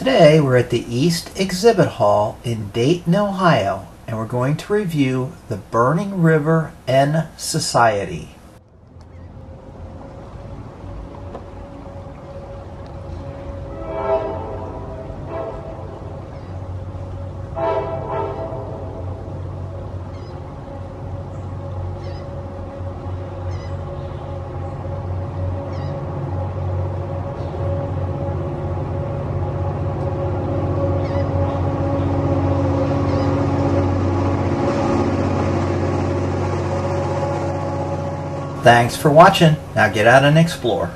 Today we're at the East Exhibit Hall in Dayton, Ohio, and we're going to review the Burning River N Society. Thanks for watching. Now get out and explore.